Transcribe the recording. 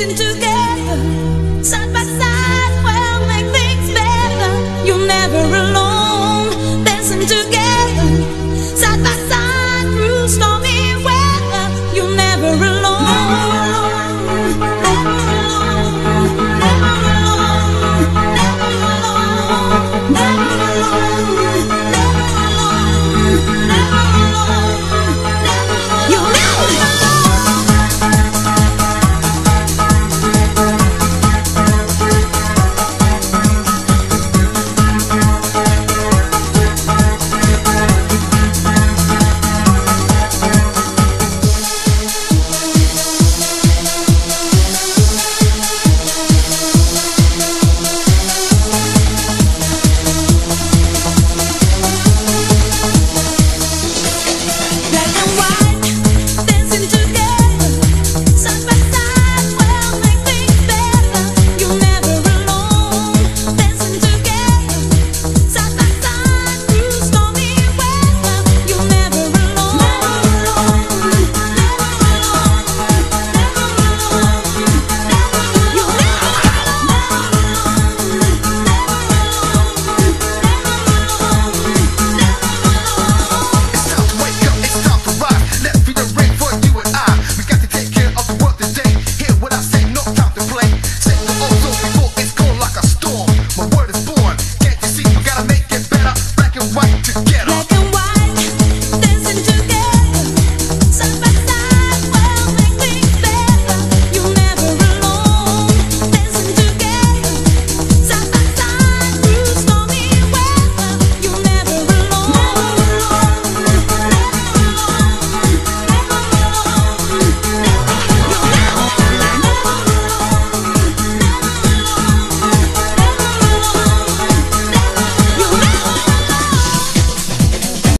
dancing together, side by side, we'll make things better. You'll never.